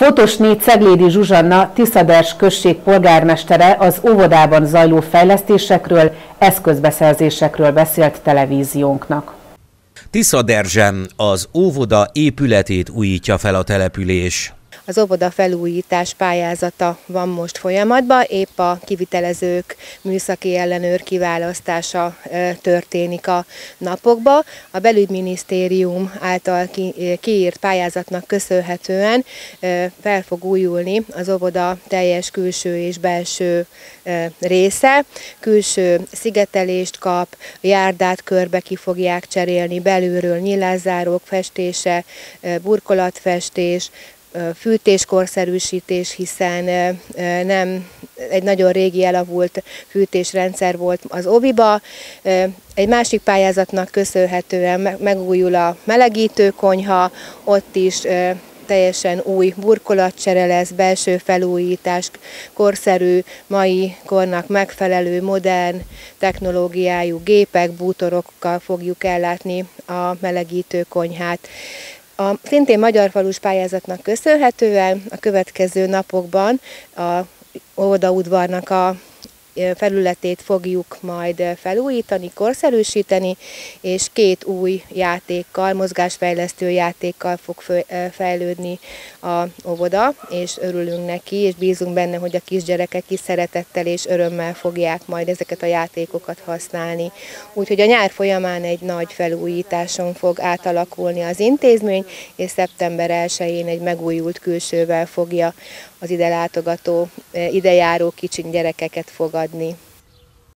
Fotosné Ceglédi Zsuzsanna, Tiszaders község polgármestere az óvodában zajló fejlesztésekről, eszközbeszerzésekről beszélt televíziónknak. Tiszaderzsem az óvoda épületét újítja fel a település. Az óvoda felújítás pályázata van most folyamatban, épp a kivitelezők műszaki ellenőr kiválasztása történik a napokban. A belügyminisztérium által kiírt pályázatnak köszönhetően fel fog újulni az óvoda teljes külső és belső része. Külső szigetelést kap, járdát körbe ki fogják cserélni, belülről nyilázárók festése, burkolatfestés, fűtéskorszerűsítés, hiszen nem egy nagyon régi elavult fűtésrendszer volt az oviba. Egy másik pályázatnak köszönhetően megújul a melegítőkonyha, ott is teljesen új burkolatcsere lesz, belső felújítás, korszerű, mai kornak megfelelő, modern technológiájú gépek, bútorokkal fogjuk ellátni a melegítőkonyhát. A szintén magyar falus pályázatnak köszönhetően a következő napokban a óvodaudvarnak a felületét fogjuk majd felújítani, korszerűsíteni, és két új játékkal, mozgásfejlesztő játékkal fog fejlődni a óvoda, és örülünk neki, és bízunk benne, hogy a kisgyerekek is szeretettel és örömmel fogják majd ezeket a játékokat használni. Úgyhogy a nyár folyamán egy nagy felújításon fog átalakulni az intézmény, és szeptember 1-én egy megújult külsővel fogja az ide látogató, idejáró kicsiny gyerekeket fogadni.